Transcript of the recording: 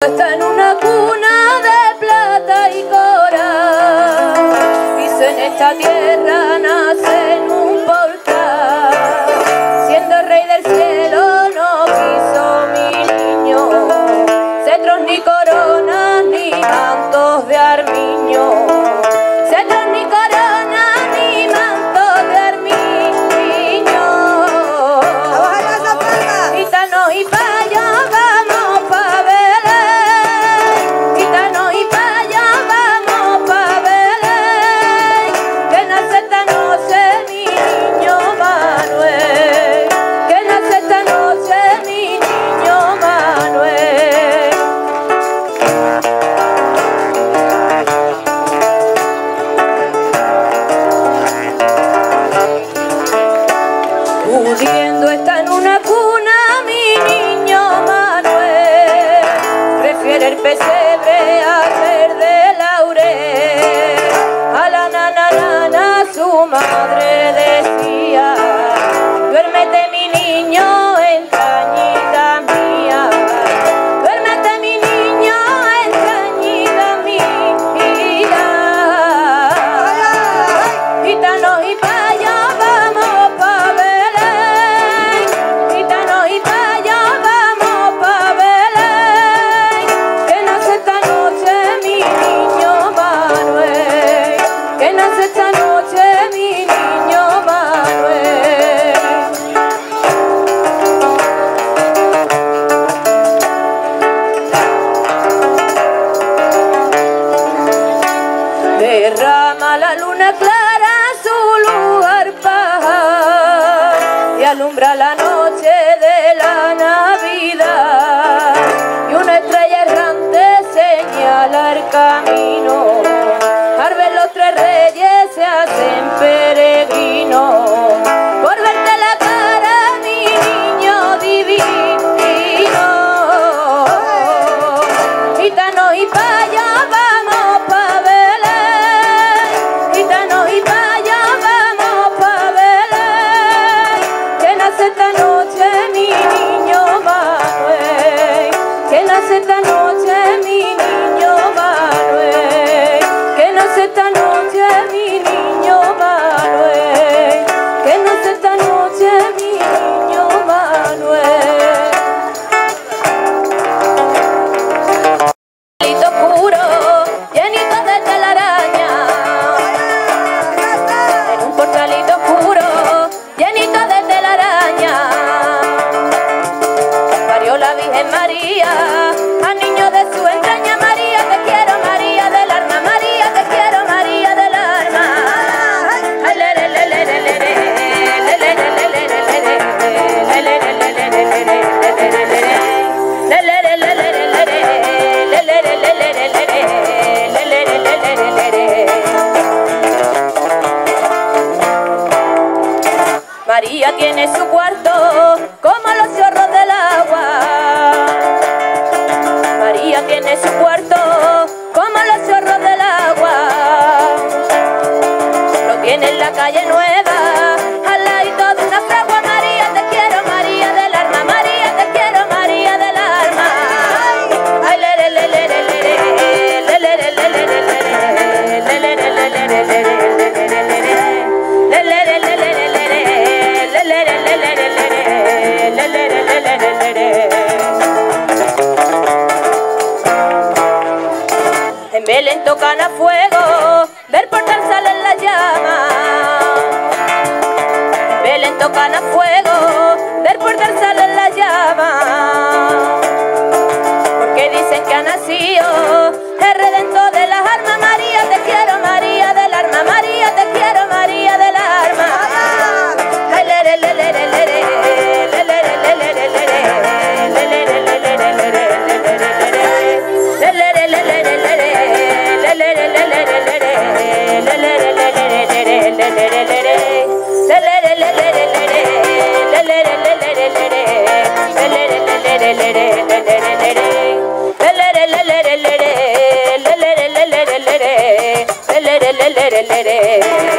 Está en una cuna de plata y coral, hizo en esta tierra nace en un portal. Siendo rey del cielo no quiso mi niño, cetros ni coronas ni mantos de armiño. hace esta noche mi su cuarto como los chorros del agua. María tiene su cuarto como los chorros del agua. Lo tiene en la calle nueva. Belén tocan a fuego, del portal salen las llamas. Belén tocan a fuego, del portal salen lere lere